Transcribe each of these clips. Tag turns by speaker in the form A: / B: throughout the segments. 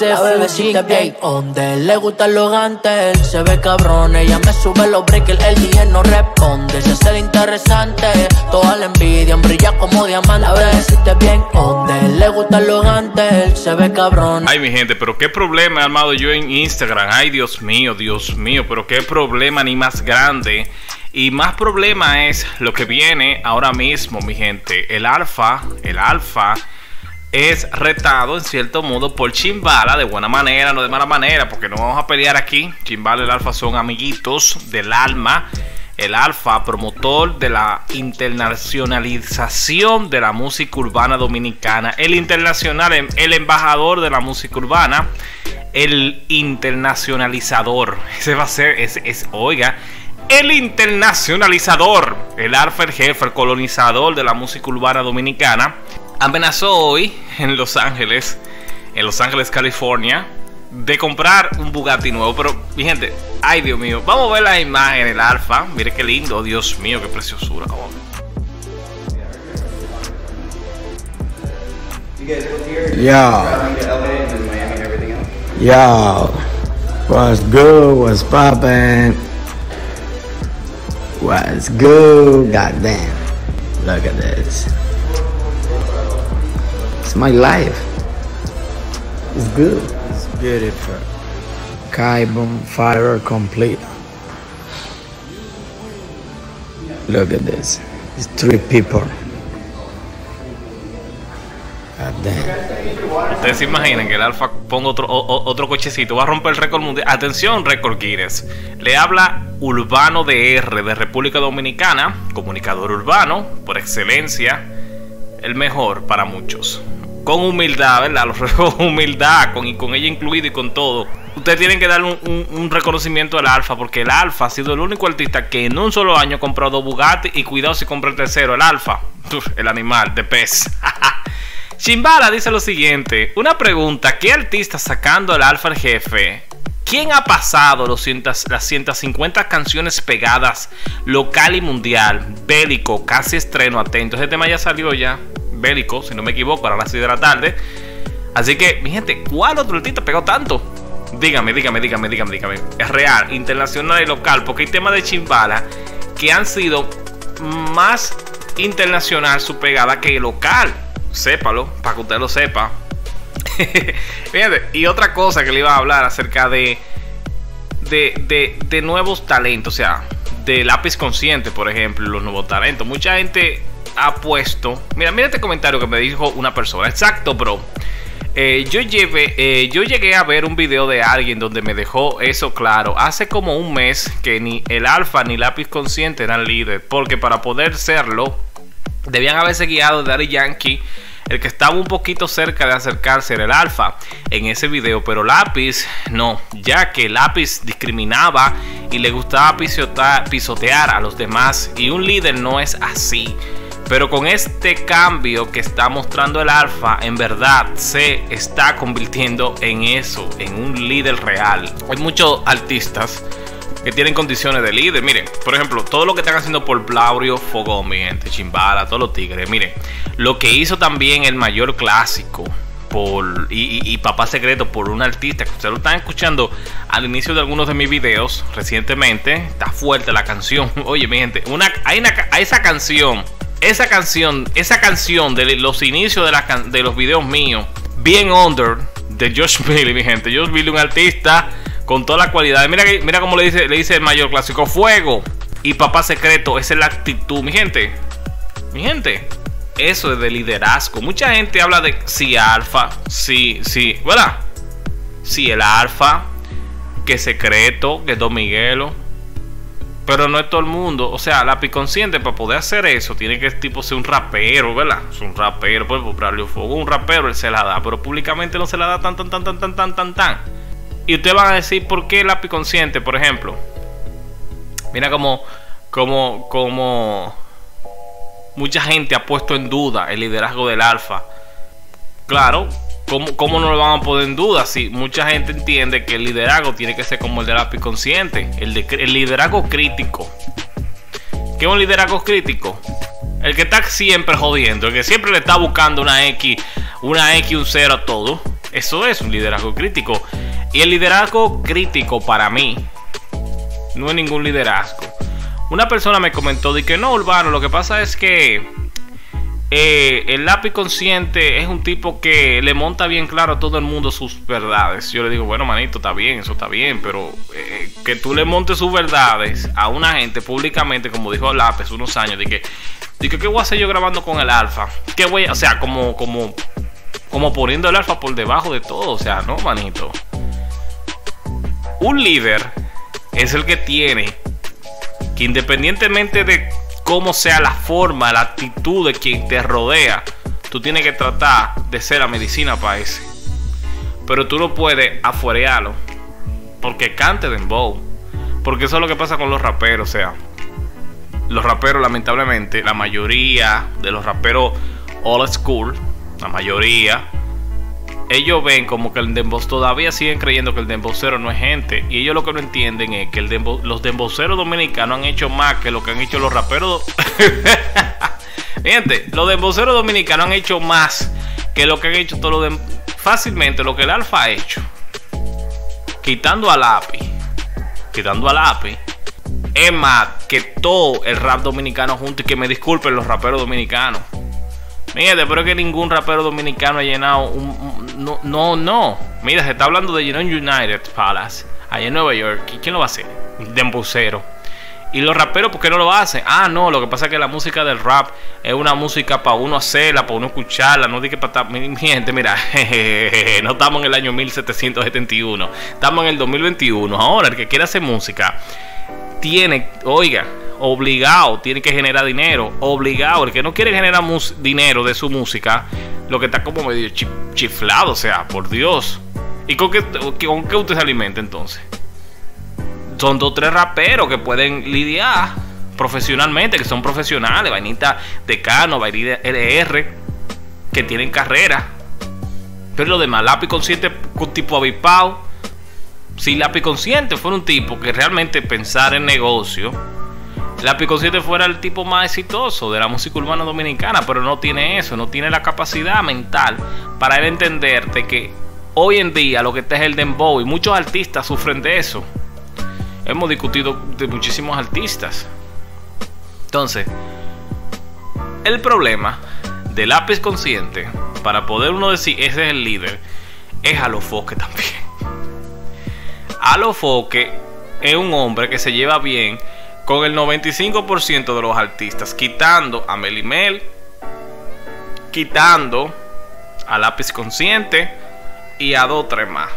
A: La bebecita bien donde le gustan los gantes, él se ve cabrón, ella me sube los breakers, el día no responde, se hace el interesante, toda la envidia brilla como diamante. La bebecita bien donde le gustan los gantes, él se ve cabrón.
B: Ay, mi gente, pero qué problema he armado yo en Instagram. Ay, Dios mío, Dios mío, pero qué problema ni más grande. Y más problema es lo que viene ahora mismo, mi gente. El alfa, el alfa es retado en cierto modo por Chimbala de buena manera, no de mala manera, porque no vamos a pelear aquí. Chimbala y el Alfa son amiguitos del alma. El Alfa, promotor de la internacionalización de la música urbana dominicana. El internacional, el embajador de la música urbana. El internacionalizador. Ese va a ser, es, es oiga, el internacionalizador. El Alfa, el jefe, el colonizador de la música urbana dominicana amenazó hoy en Los Ángeles, en Los Ángeles, California, de comprar un Bugatti nuevo. Pero, mi gente, ay Dios mío, vamos a ver la imagen, el Alfa. Mire qué lindo, Dios mío, qué preciosura. Vamos
C: Yo. Yo. What's good? What's poppin'? What's good? Goddamn. Look at this. It's my life. It's good. It's beautiful. Carbon fiber complete. Look at this. It's three people.
B: Ustedes se imaginan que el Alfa ponga otro, o- otro cochecito, va a romper el récord mundial. Atención, récord Guinness. Le habla Urbano DR de República Dominicana, comunicador urbano, por excelencia, el mejor para muchos. Con humildad, ¿verdad? Lo- Con humildad, con, y con ella incluido y con todo. Ustedes tienen que darle un, reconocimiento al Alfa, porque el Alfa ha sido el único artista que en un solo año ha comprado dos Bugatti y cuidado si compra el tercero, el Alfa. El animal de pez. Chimbala dice lo siguiente: Una pregunta, ¿qué artista sacando el Alfa el jefe? ¿Quién ha pasado los cientas- las 150 canciones pegadas local y mundial? Bélico, casi estreno, atento. Ese tema ya salió ya. Bélico, si no me equivoco, a las 6 de la tarde. Así que, mi gente, ¿cuál otro artista pegó tanto? Dígame, dígame, dígame, dígame, dígame. Es real, internacional y local, porque hay temas de Chimbala que han sido más internacional su pegada que local. Sépalo, para que usted lo sepa. Fíjate, y otra cosa que le iba a hablar acerca de, de, de, de nuevos talentos, o sea, de lápiz consciente, por ejemplo, los nuevos talentos. Mucha gente ha puesto. Mira, mira este comentario que me dijo una persona. Exacto, bro. Eh, yo, eh, yo llegué a ver un video de alguien donde me dejó eso claro. Hace como un mes que ni el alfa ni lápiz consciente eran líderes. Porque para poder serlo, debían haberse guiado de Daddy Yankee. El que estaba un poquito cerca de acercarse era el alfa en ese video. Pero lápiz no. Ya que lápiz discriminaba y le gustaba pisotear a los demás. Y un líder no es así. Pero con este cambio que está mostrando el Alfa, en verdad se está convirtiendo en eso, en un líder real. Hay muchos artistas que tienen condiciones de líder. Miren, por ejemplo, todo lo que están haciendo por Blaurio Fogón, mi gente, Chimbala, todos los tigres. Miren, lo que hizo también el mayor clásico. Por, y, Papá Secreto por un artista que ustedes lo están escuchando al inicio de algunos de mis videos recientemente. Está fuerte la canción. Oye, mi gente, una, hay, una, esa canción esa canción, esa canción de los inicios de, los videos míos, bien under de Josh Billy, mi gente. Josh Billy, un artista con toda la cualidad. Mira, mira cómo le dice, le dice el mayor clásico, fuego. Y papá secreto, esa es la actitud, mi gente. Mi gente, eso es de liderazgo. Mucha gente habla de si alfa, sí, sí, ¿verdad? Sí, el alfa, que secreto, que Don Miguelo. Pero no es todo el mundo. O sea, lápiz consciente para poder hacer eso tiene que tipo ser un rapero, ¿verdad? Es un rapero, pues comprarle fuego. Un rapero él se la da, pero públicamente no se la da tan, tan, tan, tan, tan, tan, tan, tan. Y ustedes van a decir por qué lápiz consciente, por ejemplo. Mira como, como, como mucha gente ha puesto en duda el liderazgo del alfa. Claro, ¿cómo, cómo no lo van a poner en duda si mucha gente entiende que el liderazgo tiene que ser como el de lápiz consciente, el, el liderazgo crítico? ¿Qué es un liderazgo crítico? El que está siempre jodiendo, el que siempre le está buscando una X, una X un 0 a todo. Eso es un liderazgo crítico. Y el liderazgo crítico para mí no es ningún liderazgo. Una persona me comentó de que no, Urbano, lo que pasa es que eh, el lápiz consciente es un tipo que le monta bien claro a todo el mundo sus verdades. Yo le digo, bueno, manito, está bien, eso está bien, pero eh, que tú le montes sus verdades a una gente públicamente, como dijo Lápiz unos años, de que, de que, ¿qué voy a hacer yo grabando con el alfa? ¿Qué voy O sea, como, como, como poniendo el alfa por debajo de todo, o sea, no, manito. Un líder es el que tiene que independientemente de cómo sea la forma, la actitud de quien te rodea, tú tienes que tratar de ser la medicina para ese. Pero tú no puedes afuerearlo porque cante dembow. Porque eso es lo que pasa con los raperos, o sea, los raperos lamentablemente, la mayoría de los raperos old school, la mayoría ellos ven como que el dembow todavía siguen creyendo que el dembocero no es gente. Y ellos lo que no entienden es que los demboceros dominicanos han hecho más que lo que han hecho los raperos. Gente, los demboceros dominicanos han hecho más que lo que han hecho todos los fácilmente lo que el alfa ha hecho. Quitando al lápiz. Quitando al lápiz. Es más que todo el rap dominicano junto y que me disculpen los raperos dominicanos. Mira, pero que ningún rapero dominicano ha llenado un, no, no, no. Mira, se está hablando de llenar United Palace, allá en Nueva York. ¿Quién lo va a hacer? Dembocero. Y los raperos, ¿por qué no lo hacen? Ah, no, lo que pasa es que la música del rap es una música para uno hacerla, para uno escucharla. No dije para. Mi gente, mira, no estamos en el año 1771, estamos en el 2021. Ahora, el que quiere hacer música tiene, oiga, obligado, tiene que generar dinero, obligado. El que no quiere generar dinero de su música, lo que está como medio chiflado, o sea, por Dios. ¿Y con qué, con qué usted se alimenta entonces? Son dos o tres raperos que pueden lidiar profesionalmente, que son profesionales, vainita Decano, vainita LR, que tienen carrera. Pero lo demás, lápiz consciente con tipo avipado. Si lápiz consciente fuera un tipo que realmente pensara en negocio, la Pico 7 fuera el tipo más exitoso de la música urbana dominicana, pero no tiene eso, no tiene la capacidad mental para él entenderte que hoy en día lo que está es el dembow y muchos artistas sufren de eso. Hemos discutido de muchísimos artistas. Entonces, el problema del lápiz consciente, para poder uno decir ese es el líder, es Alofoque también. Alofoque es un hombre que se lleva bien con el 95% de los artistas, quitando a Melimel, quitando a Lápiz Consciente y a dos tres más.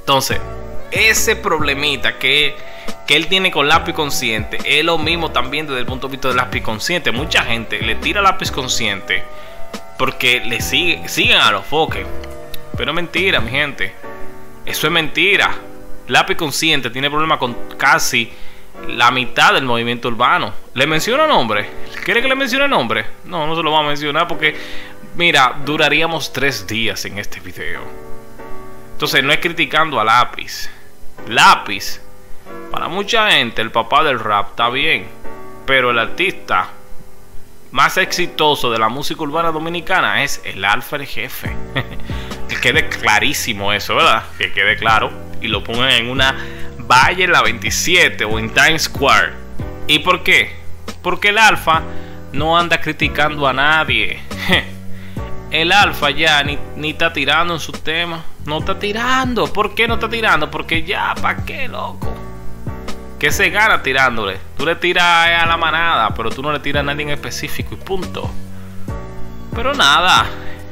B: Entonces, ese problemita que, que él tiene con Lápiz Consciente es lo mismo también desde el punto de vista de Lápiz Consciente. Mucha gente le tira Lápiz Consciente porque le sigue, siguen a los foques. Pero mentira, mi gente. Eso es mentira. Lápiz Consciente tiene problemas con casi la mitad del movimiento urbano. ¿Le menciona nombre? ¿Quiere que le mencione nombre? No, no se lo vamos a mencionar porque, mira, duraríamos tres días en este video. Entonces, no es criticando a Lápiz. Lápiz, para mucha gente, el papá del rap está bien. Pero el artista más exitoso de la música urbana dominicana es el Alfa el Jefe. que quede clarísimo eso, ¿verdad? Que quede claro. Y lo pongan en una Valle la 27 o en Times Square. ¿Y por qué? Porque el alfa no anda criticando a nadie. El alfa ya ni, ni está tirando en su tema. No está tirando. ¿Por qué no está tirando? Porque ya, ¿para qué, loco? ¿Qué se gana tirándole? Tú le tiras a la manada, pero tú no le tiras a nadie en específico y punto. Pero nada,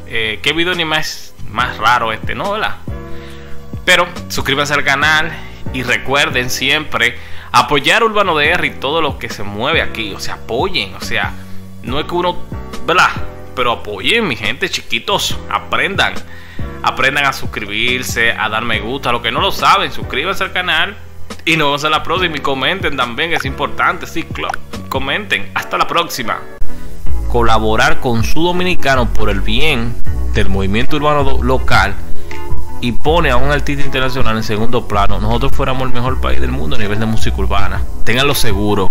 B: eh, qué video ni más, más raro este, ¿no? ¿verdad? Pero suscríbanse al canal y recuerden siempre apoyar Urbano DR y todo lo que se mueve aquí. O sea, apoyen. O sea, no es que uno. ¿Verdad? Pero apoyen, mi gente, chiquitos. Aprendan. Aprendan a suscribirse, a dar me gusta. Los que no lo saben, suscríbanse al canal. Y nos vemos en la próxima. Y comenten también, es importante. Sí, claro. Comenten. Hasta la próxima. Colaborar con su dominicano por el bien del movimiento urbano local y pone a un artista internacional en segundo plano, nosotros fuéramos el mejor país del mundo a nivel de música urbana. Ténganlo seguro,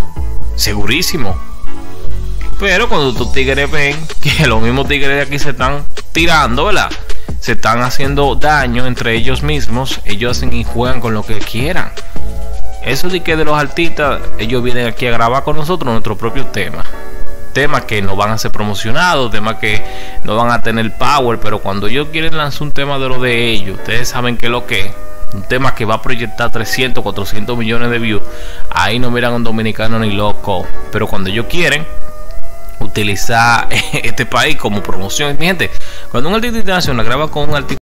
B: segurísimo. Pero cuando tus tigres ven que los mismos tigres de aquí se están tirando, ¿verdad? se están haciendo daño entre ellos mismos, ellos hacen y juegan con lo que quieran. Eso de que de los artistas, ellos vienen aquí a grabar con nosotros nuestro propio tema. Temas que no van a ser promocionados, temas que no van a tener power, pero cuando ellos quieren lanzar un tema de lo de ellos, ustedes saben que lo que es. Un tema que va a proyectar 300, 400 millones de views. Ahí no miran a un dominicano ni loco. Pero cuando ellos quieren, utilizar este país como promoción. Mi gente, cuando un artista internacional graba con un artista